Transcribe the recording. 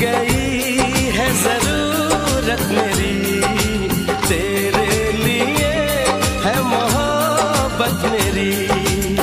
गई है ज़रूरत मेरी तेरे लिए है मोहब्बत मेरी।